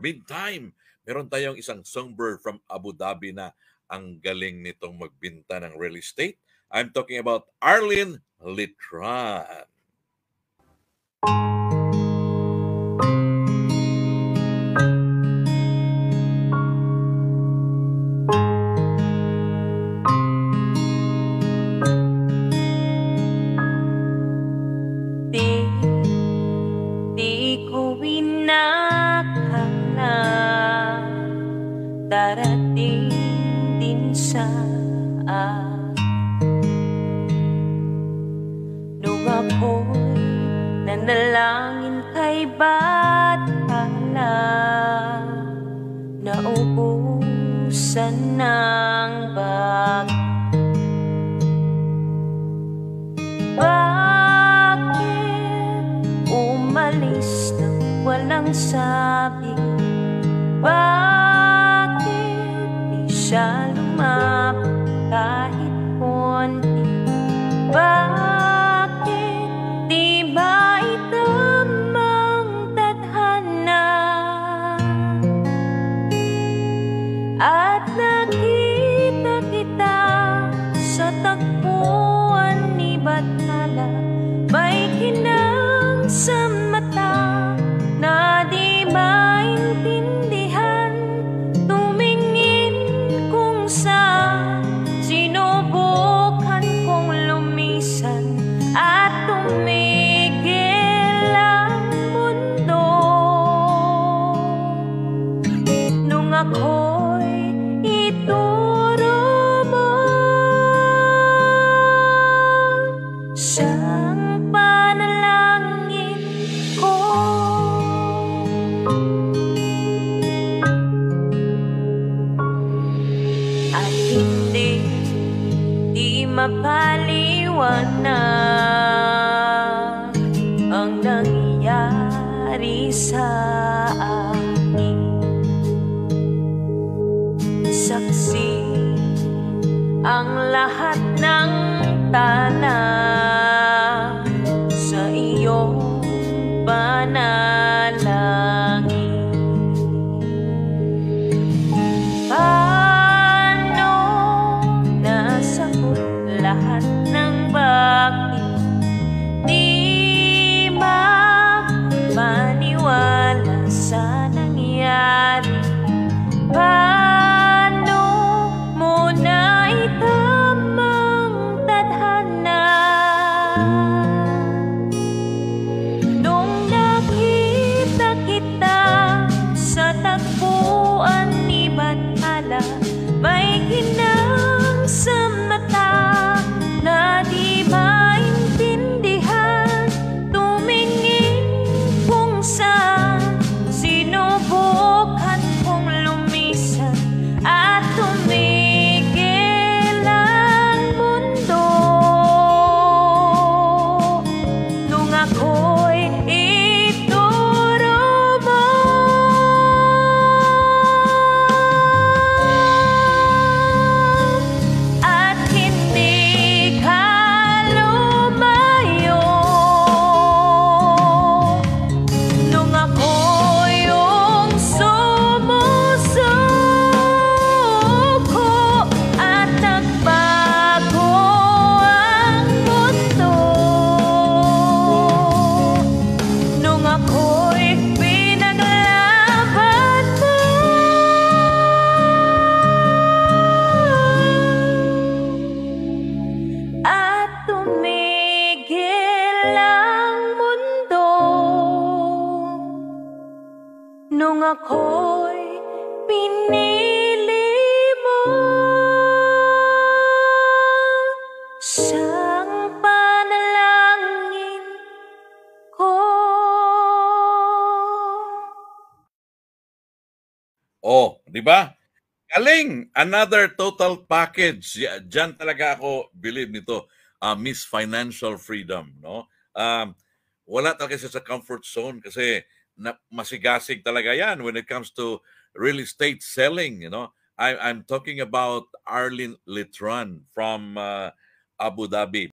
Meantime, meron tayong isang songbird from Abu Dhabi na ang galing nitong magbinta ng real estate. I'm talking about Arlene Litran. Di, di ko inakala sa akin Nung ako'y nanalangin kay Bathala Naubusan ng bagay Bakit umalis na walang sabi? Lumapit kahit konti? Bakit di ba itamang tadhana? At nakita kita sa tagpuan ni Bathala At hindi, di mapaliwanag Ang nangyayari sa akin Saksi ang lahat ng tala sa iyong panalangin. akan ako'y pinili mo Siyang panalangin ko Oh, di ba? Galing! Another total package. Ya- Diyan talaga ako believe nito. uh, Miss Financial Freedom, no? Um, wala talaga siya sa comfort zone kasi masigasig talaga yan when it comes to real estate selling, you know. I, I'm talking about Arlene Litran from uh, Abu Dhabi.